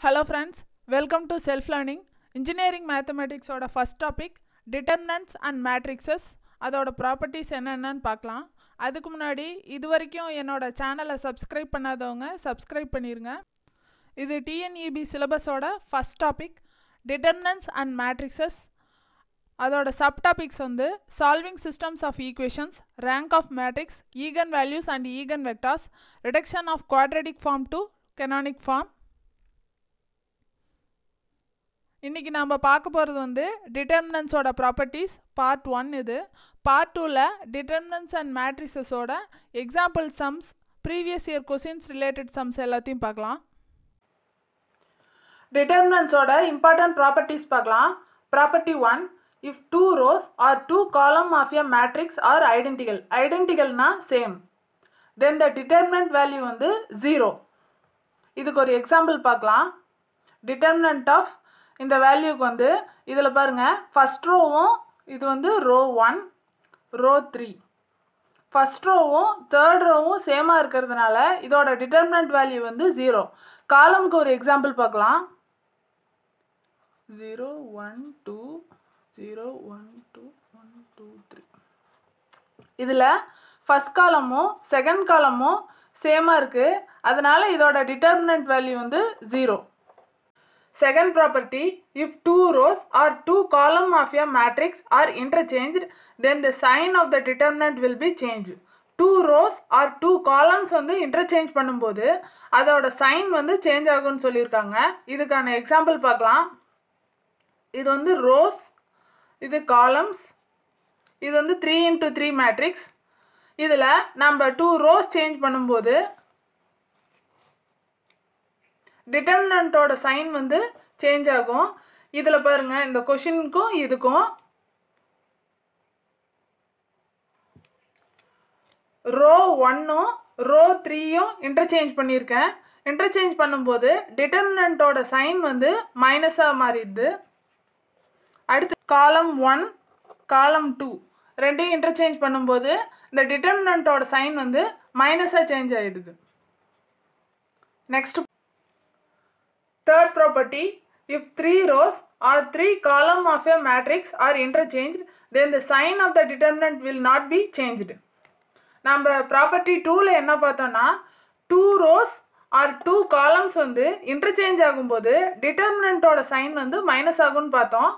Hello friends welcome to self learning engineering மேத்தமெட்டிக்ஸோட first topic determinants and matrices அதோட properties என்னென்னு பார்க்கலாம். அதுக்கு முன்னாடி இது வரைக்கும் என்னோட சேனலை சப்ஸ்கிரைப் பண்ணாதவங்க சப்ஸ்கிரைப் பண்ணிடுங்க இது TNEB சிலபஸோட first topic determinants and matrices அதோட சப் டாபிக்ஸ் வந்து solving systems of equations rank of matrix eigen values and eigen vectors reduction of quadratic form to canonic form இன்றைக்கி நம்ம பார்க்க போகிறது வந்து டிட்டர்மினன்ஸோட ப்ராப்பர்ட்டிஸ் பார்ட் ஒன் இது. பார்ட் டூவில் determinants and மேட்ரிசஸோட example sums previous year questions related sums எல்லாத்தையும் பார்க்கலாம். டிட்டர்மினன்ஸோட இம்பார்ட்டன்ட் ப்ராப்பர்ட்டிஸ் பார்க்கலாம். Property one if two rows or two column of a matrix are identical ஐடென்டிக்கல்னால் same then the determinant value வந்து zero இதுக்கு ஒரு example பார்க்கலாம். Determinant of இந்த வேல்யூக்கு வந்து இதில் பாருங்கள் ஃபஸ்ட் ரோவும் இது வந்து row one row three first ரோவும் third ரோவும் சேமாக இருக்கிறதுனால இதோட டிட்டர்மினன்ட் வேல்யூ வந்து ஜீரோ காலமுக்கு ஒரு எக்ஸாம்பிள் பார்க்கலாம். Zero one two zero one two one two three இதில் ஃபஸ்ட் காலமும் செகண்ட் காலமும் சேமாக இருக்குது அதனால் இதோட டிட்டர்மினன்ட் வேல்யூ வந்து zero second property if two rows or two column of a matrix are interchange then the sign of the determinant will be change two rows or two columns வந்து interchange பண்ணும்போது அதோட sign வந்து change ஆகும்னு சொல்லியிருக்காங்க. இதுக்கான example பார்க்கலாம். இது வந்து ரோஸ் இது காலம்ஸ் இது வந்து த்ரீ இன்ட்டு த்ரீ மேட்ரிக்ஸ் இதில் நம்ம டூ ரோஸ் சேஞ்ச் பண்ணும்போது டிட்டர்மினண்ட்டோட சைன் வந்து சேஞ்ச் ஆகும். இதில் பாருங்கள் இந்த கொஷினுக்கும் இதுக்கும். ரோ ஒன்னும் ரோ த்ரீயும் இன்டர்சேஞ்ச் பண்ணியிருக்கேன். இன்டர்சேஞ்ச் பண்ணும்போது டிட்டர்மினண்ட்டோட சைன் வந்து மைனஸாக மாறிடுது. அடுத்து காலம் ஒன் காலம் டூ ரெண்டையும் இன்டர்சேஞ்ச் பண்ணும்போது இந்த டிட்டர்மினண்ட்டோட சைன் வந்து மைனஸாக சேஞ்ச் ஆகிடுது next Third property, if three rows or three column of a matrix are interchanged, then the sign of the determinant will not be changed. நம்ம ப்ராப்பர்ட்டி டூவில் என்ன பார்த்தோன்னா two rows or two columns வந்து interchange ஆகும்போது டிட்டர்மினண்ட்டோட sign வந்து minus ஆகும்னு பார்த்தோம்.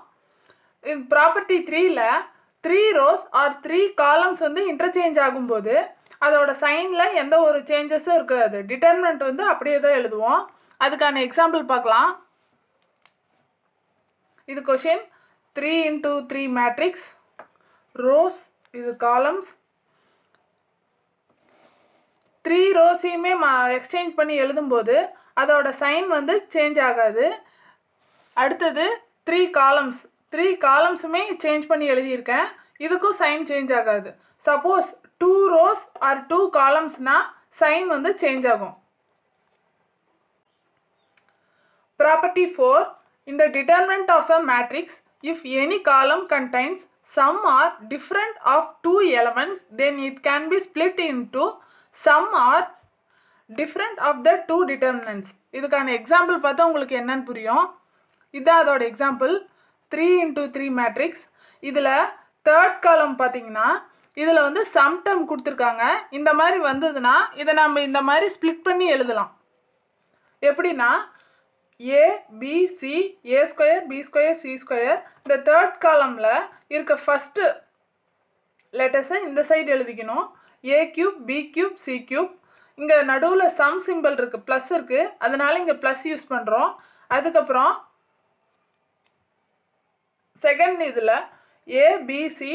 ப்ராப்பர்ட்டி த்ரீயில் three rows or three columns வந்து இன்டர்சேஞ்ச் ஆகும்போது அதோட சைனில் எந்த ஒரு சேஞ்சஸும் இருக்காது. டிட்டர்மினண்ட் வந்து அப்படியே தான் எழுதுவோம். அதுக்கான எக்ஸாம்பிள் பார்க்கலாம். இது question three into three matrix rows இது காலம்ஸ் த்ரீ ரோஸையுமே மா எக்ஸ்சேஞ்ச் பண்ணி எழுதும்போது அதோட சைன் வந்து சேஞ்ச் ஆகாது. அடுத்தது த்ரீ காலம்ஸ் த்ரீ காலம்ஸுமே சேஞ்ச் பண்ணி எழுதியிருக்கேன். இதுக்கும் சைன் சேஞ்ச் ஆகாது. Suppose two rows or two காலம்ஸ்னால் sign வந்து சேஞ்ச் ஆகும். Property 4. In the determinant of a matrix, if any column contains sum or different of two elements, then it can be split into sum or different of the two determinants. இதுக்கான example பார்த்தா உங்களுக்கு என்னன்னு புரியும் இதுதான் அதோட example three into three matrix இதில் third column பார்த்தீங்கன்னா இதில் வந்து சம் டம் கொடுத்துருக்காங்க இந்த மாதிரி வந்ததுன்னா இதை நம்ம இந்த மாதிரி ஸ்ப்ளிட் பண்ணி எழுதலாம் எப்படின்னா A B C A square B square C square இந்த தேர்ட் காலமில் இருக்க ஃபஸ்ட்டு லெட்டர்ஸை இந்த சைடு எழுதிக்கணும். A cube B cube C cube இங்கே நடுவில் சம் சிம்பிள் இருக்குது ப்ளஸ் இருக்குது அதனால் இங்கே ப்ளஸ் யூஸ் பண்ணுறோம் அதுக்கப்புறம் செகண்ட் இதில் A B C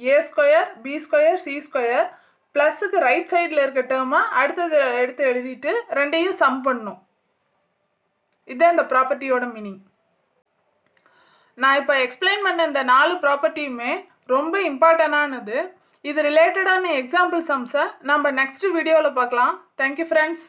A square B square C square ப்ளஸுக்கு right சைடில் இருக்க டேர்மாக அடுத்தது எடுத்து எழுதிட்டு ரெண்டையும் சம் பண்ணணும். இதுதான் இந்த ப்ராப்பர்ட்டியோட மீனிங் நான் இப்போ எக்ஸ்பிளைன் பண்ண இந்த நாலு ப்ராப்பர்ட்டியுமே ரொம்ப இம்பார்ட்டண்டானது இது ரிலேட்டடான எக்ஸாம்பிள் சம்ஸை நம்ம நெக்ஸ்ட் வீடியோவில் பார்க்கலாம். Thank you friends